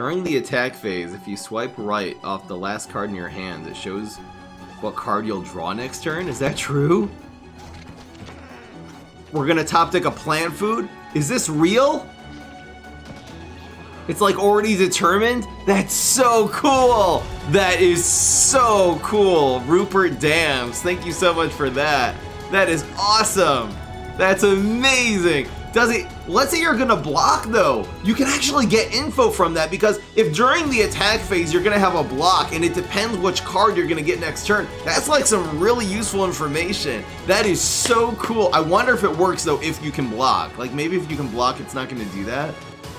During the attack phase, if you swipe right off the last card in your hand, it shows what card you'll draw next turn. Is that true? We're gonna top deck a plant food? Is this real? It's like already determined? That's so cool! That is so cool! Rupert Dams, thank you so much for that. That is awesome! That's amazing! Does it, let's say you're gonna block though, you can actually get info from that because if during the attack phase you're gonna have a block and it depends which card you're gonna get next turn, that's like some really useful information. That is so cool. I wonder if it works though if you can block. Like maybe if you can block it's not gonna do that.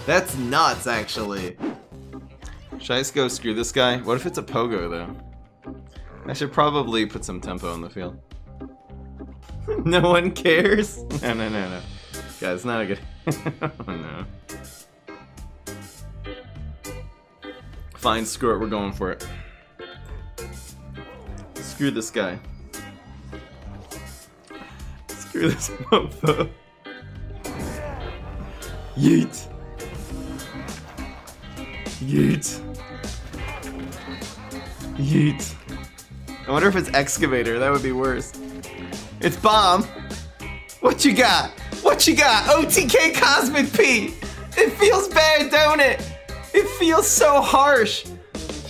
That's nuts actually. Should I just go screw this guy? What if it's a pogo though? I should probably put some tempo in the field. no one cares? No, no, no, no. Guys, it's not a good... oh, no. Fine, screw it, we're going for it. Screw this guy. Screw this mofo. Yeet. Yeet. Yeet. I wonder if it's excavator, that would be worse. It's bomb. What you got? What you got? OTK Cosmic Pea! It feels bad, don't it? It feels so harsh.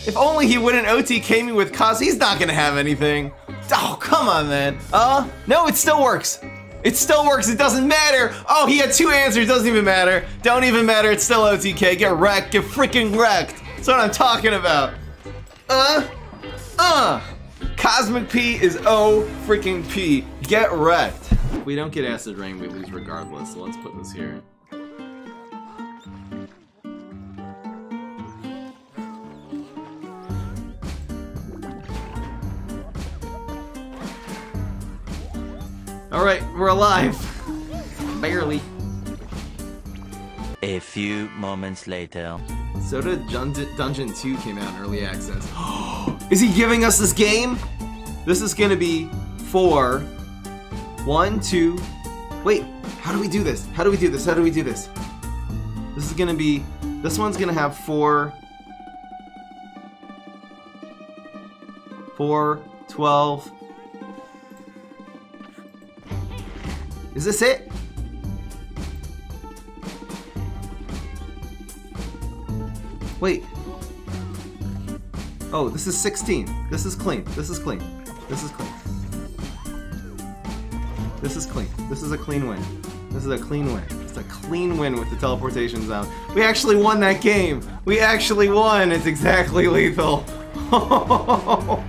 If only he wouldn't OTK me with Cos, he's not gonna have anything. Oh, come on, man. Uh, no, it still works. It still works, it doesn't matter. Oh, he had two answers, doesn't even matter. Don't even matter, it's still OTK. Get wrecked, get freaking wrecked. That's what I'm talking about. Uh, uh. Cosmic Pea is O freaking P. Get wrecked. If we don't get Acid Rain, we lose regardless, so let's put this here. Alright, we're alive. Barely. A few moments later. Soda Dun Dungeon 2 came out in early access. Is he giving us this game? This is gonna be four, one, two. Wait, how do we do this? How do we do this? How do we do this? This is gonna be, this one's gonna have four, four, 12. Is this it? Wait. Oh, this is 16. This is clean. This is clean. This is clean. This is clean. This is a clean win. This is a clean win. It's a clean win with the teleportation zone. We actually won that game. We actually won. It's exactly lethal. Got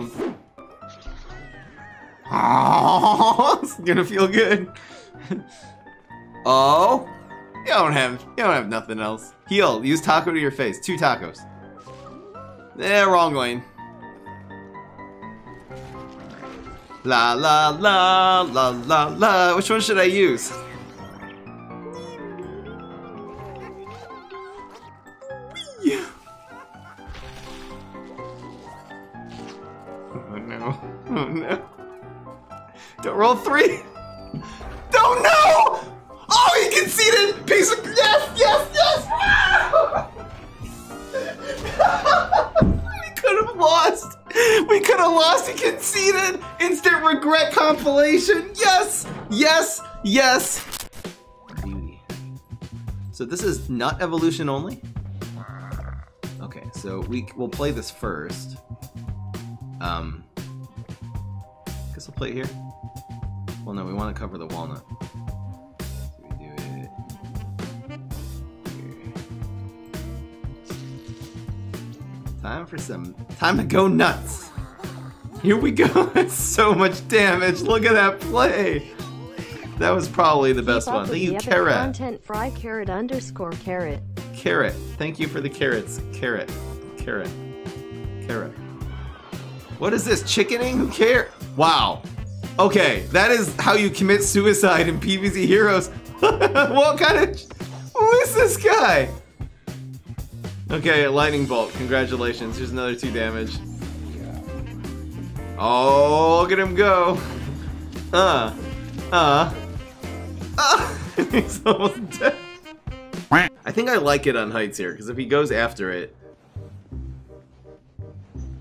him. Oh, it's gonna feel good. oh, you don't have you don't have nothing else. Heal. Use taco to your face. Two tacos. Eh, wrong lane. La la la la la la. Which one should I use? Oh no. Oh no. Don't roll three. Don't know! Oh, he conceded! Piece of yes, yes! Could have lost. He conceded. Instant regret compilation. Yes, yes, yes. Beauty. So this is nut evolution only. Okay, so we we'll play this first. Um, guess we'll play it here. Well, no, we want to cover the walnut. Time for some. Time to go nuts. Here we go. So much damage. Look at that play. That was probably the best Keep one. Thank you, Carrot. Content fry carrot underscore carrot. Carrot. Thank you for the carrots. Carrot. Carrot. Carrot. What is this? Chickening? Who cares? Wow. Okay, that is how you commit suicide in PvZ Heroes. what kind of... Who is this guy? Okay, a Lightning Bolt. Congratulations. Here's another two damage. Oh, look at him go. Uh. Uh. Uh. He's almost dead. I think I like it on heights here, because if he goes after it...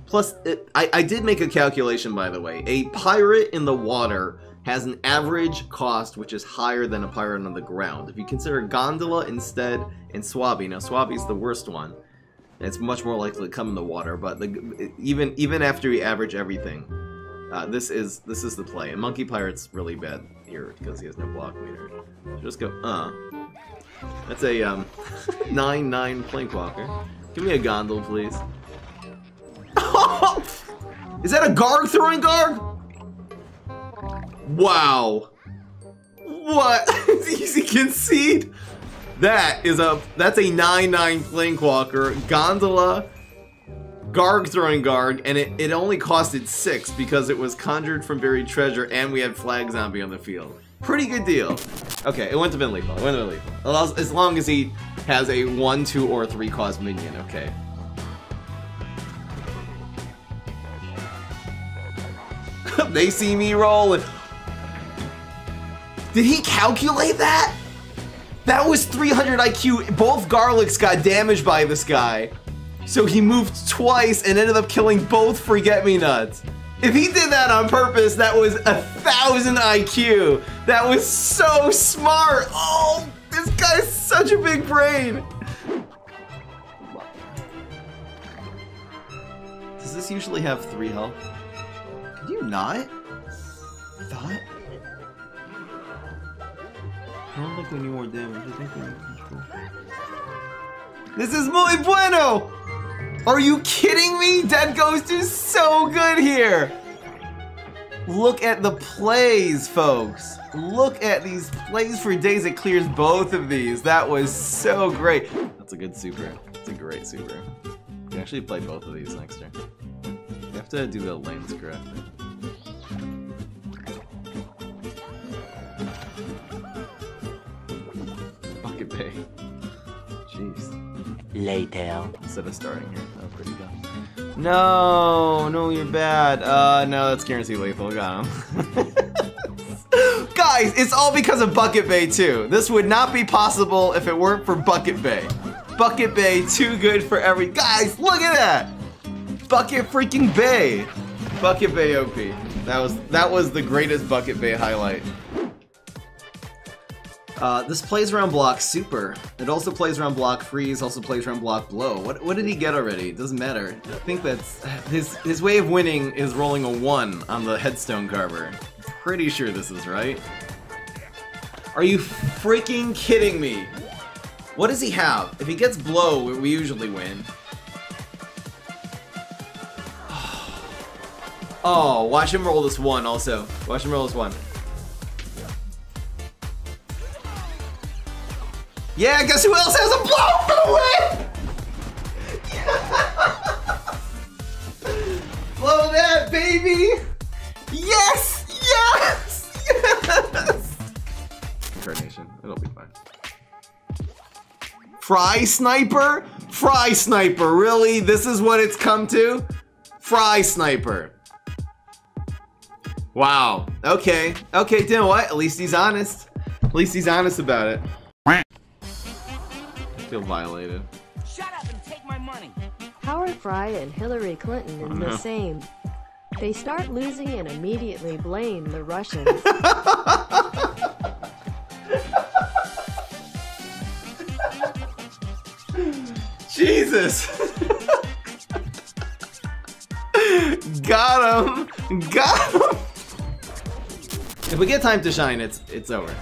Plus, it, I, I did make a calculation, by the way. A pirate in the water has an average cost which is higher than a pirate on the ground. If you consider Gondola instead and Swabby, now Swabby's the worst one. It's much more likely to come in the water, but the, even even after we average everything, uh, this is this is the play. And Monkey Pirate's really bad here because he has no block meter. So just go, uh. That's a um, 9-9 Plankwalker. Give me a Gondol, please. is that a Garg throwing Garg? Wow. What? Easy concede? That is a that's a 9-9 Plankwalker, Gondola, Garg throwing Garg, and it, it only costed 6 because it was conjured from buried treasure and we had Flag Zombie on the field. Pretty good deal. Okay, it went to Ben Lethal. It went to Ben Lethal. As long as he has a 1, 2, or 3 cost minion, okay. they see me rolling. Did he calculate that? That was 300 IQ. Both Garlics got damaged by this guy. So he moved twice and ended up killing both Forget-Me-Nuts. If he did that on purpose, that was a thousand IQ. That was so smart. Oh, this guy's such a big brain. Does this usually have three health? Could you not? Thought. I don't think we need more damage. I think we need control. This is muy bueno! Are you kidding me? Dead Ghost is so good here! Look at the plays, folks. Look at these plays for days. It clears both of these. That was so great. That's a good super. It's a great super. You can actually play both of these next turn. You have to do the lanes correctly. Later. Instead of starting here. Was pretty good. No, no, you're bad. Uh, no, that's guaranteed lethal. Got him. Guys, it's all because of Bucket Bay too. This would not be possible if it weren't for Bucket Bay. Bucket Bay, too good for every- Guys, look at that! Bucket freaking Bay! Bucket Bay OP. That was that was the greatest Bucket Bay highlight. Uh, this plays around block super. It also plays around block freeze, also plays around block blow. What, what did he get already? It doesn't matter. I think that's... His, his way of winning is rolling a 1 on the headstone carver. Pretty sure this is right. Are you freaking kidding me? What does he have? If he gets blow, we usually win. Oh, watch him roll this 1 also. Watch him roll this 1. Yeah, guess who else has a blow for the win? blow that, baby! Yes! Yes! Yes! Incarnation. It'll be fine. Fry Sniper? Fry Sniper, really? This is what it's come to? Fry Sniper. Wow. Okay. Okay, you know what? At least he's honest. At least he's honest about it. I feel violated. Shut up and take my money. Howard Fry and Hillary Clinton is no. the same. They start losing and immediately blame the Russians. Jesus! Got him! Got him! If we get time to shine, it's it's over.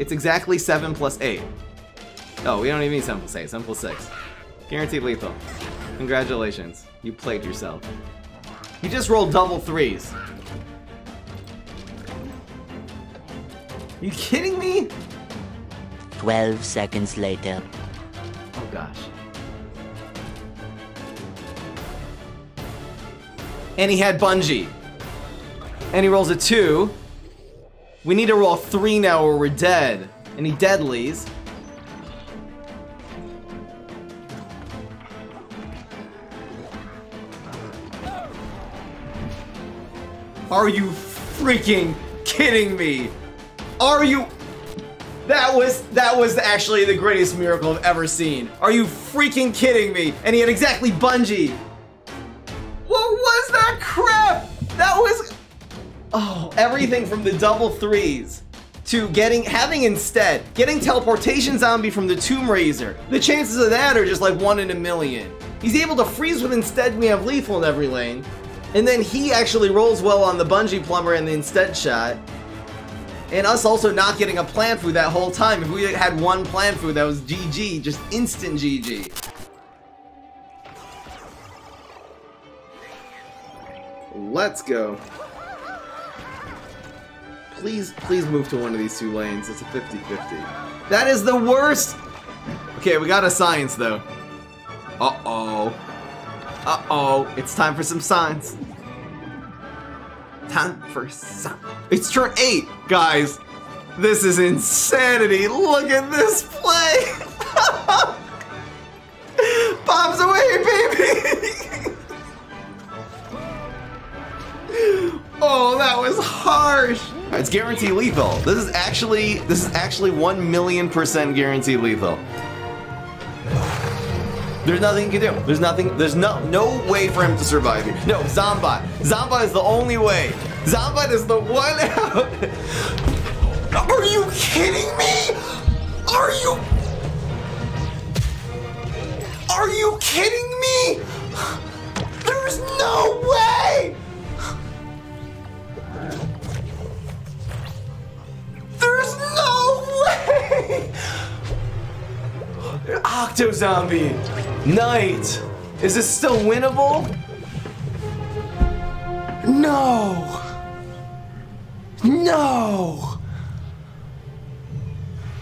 It's exactly 7 plus 8. Oh, we don't even need 7 plus 8, 7 plus 6. Guaranteed lethal. Congratulations. You played yourself. You just rolled double threes. You kidding me? 12 seconds later. Oh gosh. And he had bungee. And he rolls a two. We need to roll three now or we're dead. Any deadlies. Are you freaking kidding me? Are you? That was that was actually the greatest miracle I've ever seen. Are you freaking kidding me? And he had exactly bungee. What was that crap? That was oh everything from the double threes to getting having instead getting teleportation zombie from the Tomb Raiser. The chances of that are just like one in a million. He's able to freeze with instead we have lethal in every lane. And then he actually rolls well on the bungee plumber and the instead shot. And us also not getting a plant food that whole time. If we had one plant food, that was GG, just instant GG. Let's go. Please, please move to one of these two lanes. It's a 50-50. That is the worst! Okay, we got a science though. Uh-oh. Uh-oh. It's time for some signs. Time for some. It's turn eight, guys. This is insanity. Look at this play. Bob's away, baby. oh, that was harsh. It's guaranteed lethal. This is actually this is actually one million percent guaranteed lethal. There's nothing you can do. There's nothing. There's no no way for him to survive here. No, Zomba. Zomba is the only way. Zomba is the one out. Are you kidding me? Are you? Are you kidding me? There's no way. Octo Zombie! Knight! Is this still winnable? No! No!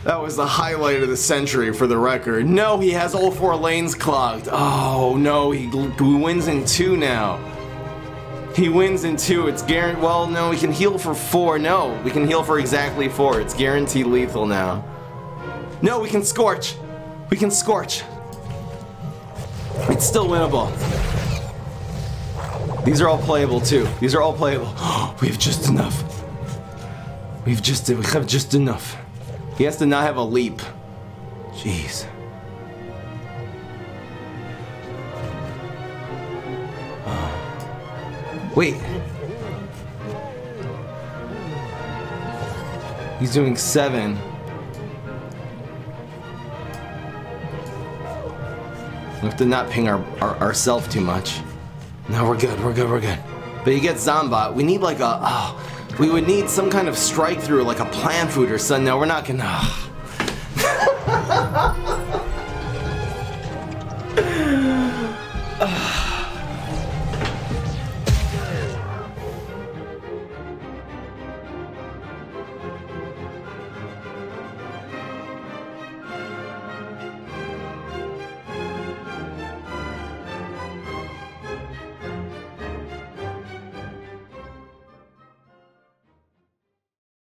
That was the highlight of the century for the record. No, he has all four lanes clogged. Oh no, he wins in two now. He wins in two. It's guaranteed. Well, no, we can heal for four. No, we can heal for exactly four. It's guaranteed lethal now. No, we can scorch. We can scorch. It's still winnable. These are all playable too. These are all playable. we have just enough. We've just we have just enough. He has to not have a leap. Jeez. Wait. He's doing seven. We have to not ping our, our ourselves too much. No, we're good, we're good, we're good. But you get Zombot. We need like a, oh, we would need some kind of strike through, like a plant food or something. No, we're not gonna. Oh.